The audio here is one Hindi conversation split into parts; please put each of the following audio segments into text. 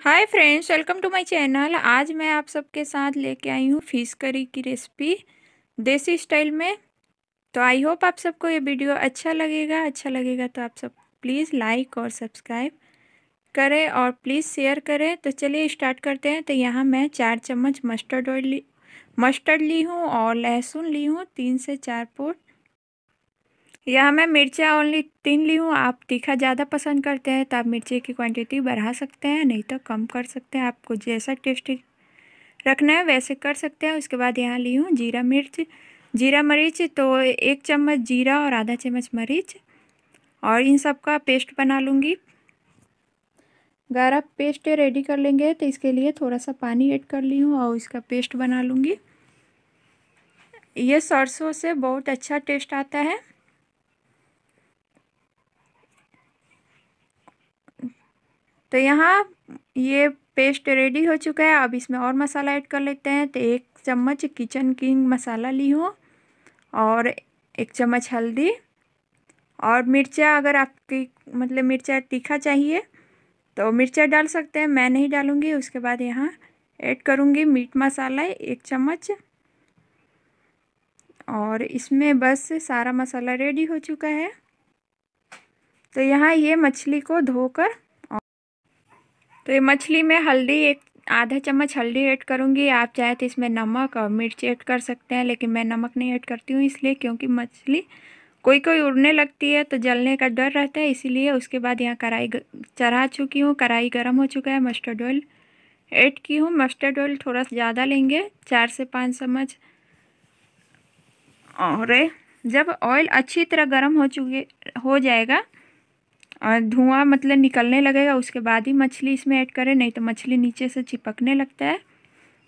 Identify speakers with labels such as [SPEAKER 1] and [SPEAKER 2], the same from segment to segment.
[SPEAKER 1] Hi friends welcome to my channel आज मैं आप सबके साथ लेके आई हूँ फ़िश करी की रेसिपी देसी स्टाइल में। तो आई होप आप सबको ये वीडियो अच्छा लगेगा। अच्छा लगेगा तो आप सब प्लीज़ लाइक और सब्सक्राइब करें और प्लीज़ शेयर करें। तो चलिए स्टार्ट करते हैं। तो यहाँ मैं चार चम्मच मस्टर्ड ऑयल ली मस्टर्ड ली हूँ और लहसुन ली हूँ तीन से चार पोट। यहाँ मैं मिर्चा ओनली तीन ली हूँ। आप तीखा ज़्यादा पसंद करते हैं तो आप मिर्ची की क्वांटिटी बढ़ा सकते हैं, नहीं तो कम कर सकते हैं। आपको जैसा टेस्ट रखना है वैसे कर सकते हैं। उसके बाद यहाँ ली हूँ जीरा मिर्च। जीरा मरीच तो एक चम्मच जीरा और आधा चम्मच मरीच। और इन सब का पेस्ट बना लूँगी। गारा पेस्ट रेडी कर लेंगे तो इसके लिए थोड़ा सा पानी ऐड कर ली हूँ और इसका पेस्ट बना लूँगी। ये सरसों से बहुत अच्छा टेस्ट आता है। तो यहाँ ये पेस्ट रेडी हो चुका है। अब इसमें और मसाला ऐड कर लेते हैं। तो एक चम्मच किचन किंग मसाला ली हूँ और एक चम्मच हल्दी और मिर्चा अगर आपकी मतलब मिर्चा तीखा चाहिए तो मिर्चा डाल सकते हैं। मैं नहीं डालूँगी। उसके बाद यहाँ ऐड करूँगी मीट मसाला एक चम्मच और इसमें बस सारा मसाला रेडी हो चुका है। तो यहाँ ये मछली को धोकर तो ये मछली में हल्दी एक आधा चम्मच हल्दी ऐड करूँगी। आप चाहे तो इसमें नमक और मिर्च ऐड कर सकते हैं, लेकिन मैं नमक नहीं ऐड करती हूँ इसलिए, क्योंकि मछली कोई कोई उड़ने लगती है तो जलने का डर रहता है, इसीलिए उसके बाद यहाँ कढ़ाई चढ़ा चुकी हूँ। कढ़ाई गर्म हो चुका है मस्टर्ड ऑयल ऐड की हूँ। मस्टर्ड ऑयल थोड़ा सा ज़्यादा लेंगे, चार से पाँच चम्मच। और जब ऑयल अच्छी तरह गर्म हो चुके, हो जाएगा और धुआँ मतलब निकलने लगेगा, उसके बाद ही मछली इसमें ऐड करें, नहीं तो मछली नीचे से चिपकने लगता है।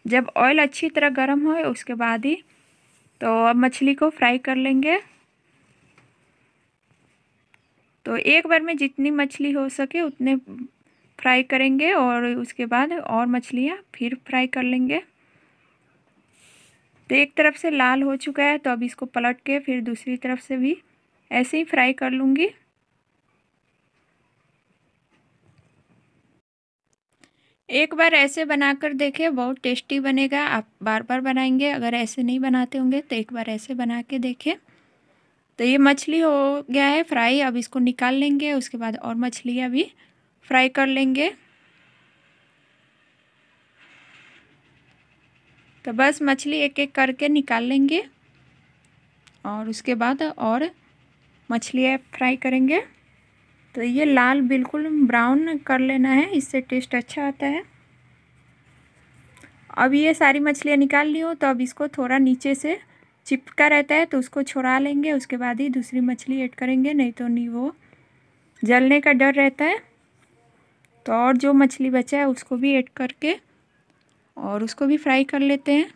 [SPEAKER 1] जब ऑयल अच्छी तरह गर्म हो, उसके बाद ही तो अब मछली को फ्राई कर लेंगे। तो एक बार में जितनी मछली हो सके उतने फ्राई करेंगे और उसके बाद और मछलियाँ फिर फ्राई कर लेंगे। तो एक तरफ़ से लाल हो चुका है तो अब इसको पलट के फिर दूसरी तरफ़ से भी ऐसे ही फ्राई कर लूँगी। एक बार ऐसे बनाकर देखें, बहुत टेस्टी बनेगा। आप बार बार बनाएँगे, अगर ऐसे नहीं बनाते होंगे तो एक बार ऐसे बना के देखें। तो ये मछली हो गया है फ्राई, अब इसको निकाल लेंगे, उसके बाद और मछलियाँ भी फ्राई कर लेंगे। तो बस मछली एक एक करके निकाल लेंगे, और उसके बाद और मछलियाँ फ्राई करेंगे। तो ये लाल बिल्कुल ब्राउन कर लेना है, इससे टेस्ट अच्छा आता है। अब ये सारी मछलियाँ निकाल ली हो तो अब इसको थोड़ा नीचे से चिपका रहता है तो उसको छोड़ा लेंगे, उसके बाद ही दूसरी मछली ऐड करेंगे, नहीं तो नहीं वो जलने का डर रहता है। तो और जो मछली बचा है, उसको भी ऐड करके और उसको भी फ्राई कर लेते हैं।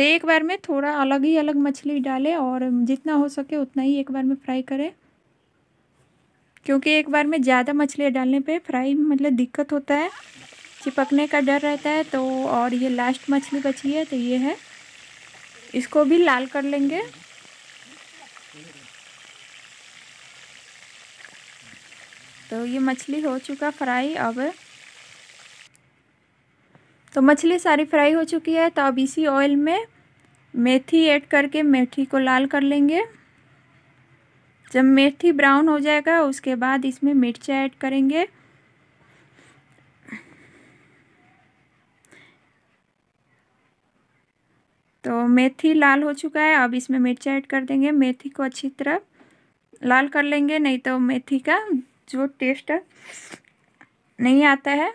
[SPEAKER 1] तो एक बार में थोड़ा अलग ही अलग मछली डालें और जितना हो सके उतना ही एक बार में फ्राई करें। क्योंकि एक बार में ज़्यादा मछलियाँ डालने पे फ्राई मतलब दिक्कत होता है, चिपकने का डर रहता है तो और ये लास्ट मछली बची है तो ये है। इसको भी लाल कर लेंगे। तो ये मछली हो चुका फ्राई अब तो मछली सारी फ्राई हो चुकी है तो अब इसी ऑयल में मेथी ऐड करके मेथी को लाल कर लेंगे। जब मेथी ब्राउन हो जाएगा, उसके बाद इसमें मिर्चा ऐड करेंगे। तो मेथी लाल हो चुका है, अब इसमें मिर्चा ऐड कर देंगे। मेथी को अच्छी तरह लाल कर लेंगे, नहीं तो मेथी का जो टेस्ट नहीं आता है।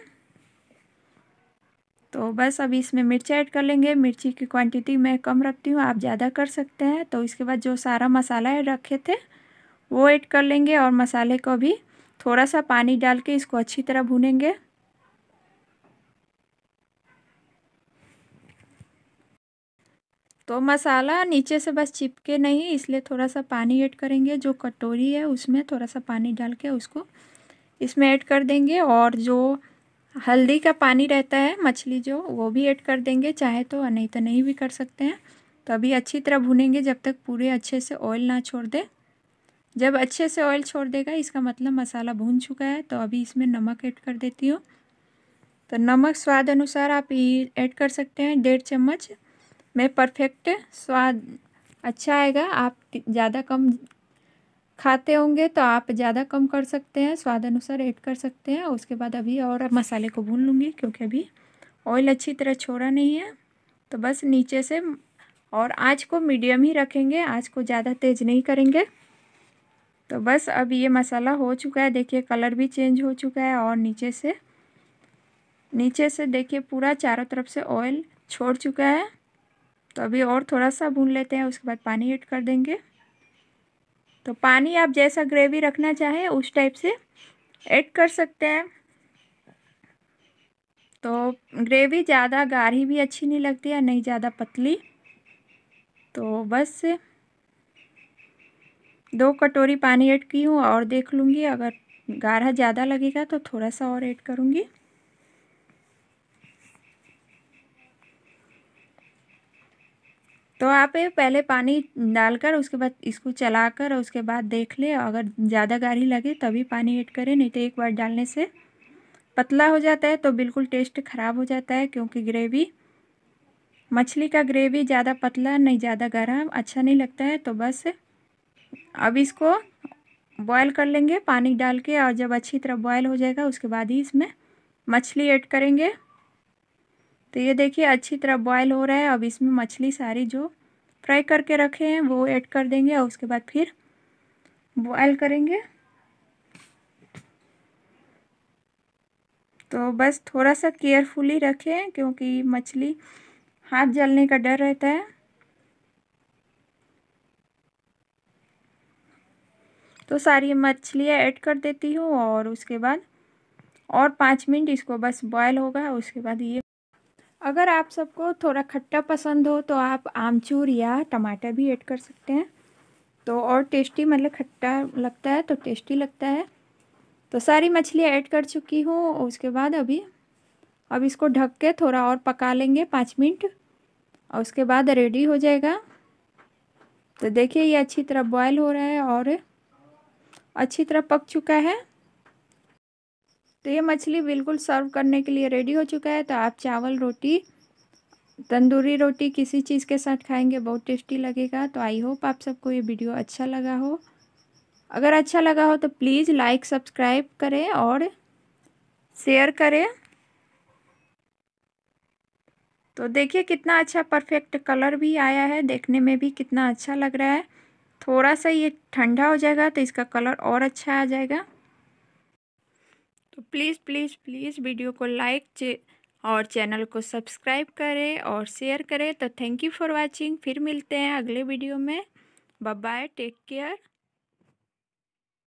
[SPEAKER 1] तो बस अभी इसमें मिर्चा ऐड कर लेंगे। मिर्ची की क्वांटिटी मैं कम रखती हूँ, आप ज़्यादा कर सकते हैं। तो इसके बाद जो सारा मसाला रखे थे, वो ऐड कर लेंगे और मसाले को भी थोड़ा सा पानी डाल के इसको अच्छी तरह भूनेंगे। तो मसाला नीचे से बस चिपके नहीं, इसलिए थोड़ा सा पानी ऐड करेंगे। जो कटोरी है, उसमें थोड़ा सा पानी डाल के उसको इसमें ऐड कर देंगे। और जो हल्दी का पानी रहता है, मछली जो, वो भी ऐड कर देंगे, चाहे तो नहीं तो नहीं भी कर सकते हैं। तो अभी अच्छी तरह भुनेंगे, जब तक पूरे अच्छे से ऑयल ना छोड़ दे। जब अच्छे से ऑयल छोड़ देगा, इसका मतलब मसाला भून चुका है तो अभी इसमें नमक ऐड कर देती हूँ। तो नमक स्वाद अनुसार आप ऐड कर सकते हैं, डेढ़ चम्मच। में परफेक्ट स्वाद अच्छा आएगा, आप ज़्यादा कम खाते होंगे तो आप ज़्यादा कम कर सकते हैं, स्वाद अनुसार ऐड कर सकते हैं। उसके बाद अभी और मसाले को भून लूँगी, क्योंकि अभी ऑयल अच्छी तरह छोड़ा नहीं है। तो बस नीचे से और आँच को मीडियम ही रखेंगे, आँच को ज़्यादा तेज़ नहीं करेंगे। तो बस अब ये मसाला हो चुका है, देखिए कलर भी चेंज हो चुका है और नीचे से नीचे से देखिए पूरा चारों तरफ़ से ऑयल छोड़ चुका है। तो अभी और थोड़ा सा भून लेते हैं, उसके बाद पानी ऐड कर देंगे। तो पानी आप जैसा ग्रेवी रखना चाहें, उस टाइप से ऐड कर सकते हैं। तो ग्रेवी ज़्यादा गाढ़ी भी अच्छी नहीं लगती है नहीं ज़्यादा पतली। तो बस दो कटोरी पानी ऐड की हूँ और देख लूँगी। अगर गाढ़ा ज़्यादा लगेगा तो थोड़ा सा और ऐड करूँगी। तो आप पहले पानी डालकर उसके बाद इसको चलाकर उसके बाद देख ले, अगर ज़्यादा गाढ़ी लगे तभी पानी ऐड करें, नहीं तो एक बार डालने से पतला हो जाता है तो बिल्कुल टेस्ट ख़राब हो जाता है क्योंकि ग्रेवी, मछली का ग्रेवी ज़्यादा पतला नहीं, ज़्यादा गाढ़ा अच्छा नहीं लगता है तो बस अब इसको बॉयल कर लेंगे पानी डाल के और जब अच्छी तरह बॉयल हो जाएगा उसके बाद ही इसमें मछली ऐड करेंगे। तो ये देखिए, अच्छी तरह बॉयल हो रहा है। अब इसमें मछली सारी जो फ्राई करके रखे हैं, वो ऐड कर देंगे और उसके बाद फिर बॉयल करेंगे। तो बस थोड़ा सा केयरफुली रखें, क्योंकि मछली हाथ जलने का डर रहता है। तो सारी मछलियाँ ऐड कर देती हूँ और उसके बाद और पाँच मिनट इसको बस बॉयल होगा, उसके बाद ये अगर आप सबको थोड़ा खट्टा पसंद हो तो आप आमचूर या टमाटर भी ऐड कर सकते हैं। तो और टेस्टी मतलब खट्टा लगता है तो टेस्टी लगता है। तो सारी मछलियाँ ऐड कर चुकी हूँ उसके बाद अभी, अब इसको ढक के थोड़ा और पका लेंगे पाँच मिनट और उसके बाद रेडी हो जाएगा। तो देखिए ये अच्छी तरह बॉयल हो रहा है और अच्छी तरह पक चुका है। तो ये मछली बिल्कुल सर्व करने के लिए रेडी हो चुका है। तो आप चावल रोटी, तंदूरी रोटी किसी चीज़ के साथ खाएँगे, बहुत टेस्टी लगेगा। तो आई होप आप सबको ये वीडियो अच्छा लगा हो। अगर अच्छा लगा हो तो प्लीज़ लाइक, सब्सक्राइब करें और शेयर करें। तो देखिए कितना अच्छा परफेक्ट कलर भी आया है, देखने में भी कितना अच्छा लग रहा है। थोड़ा सा ये ठंडा हो जाएगा तो इसका कलर और अच्छा आ जाएगा। तो प्लीज़ प्लीज़ प्लीज़ वीडियो को लाइक और चैनल को सब्सक्राइब करें और शेयर करें। तो थैंक यू फॉर वाचिंग। फिर मिलते हैं अगले वीडियो में। Bye take care.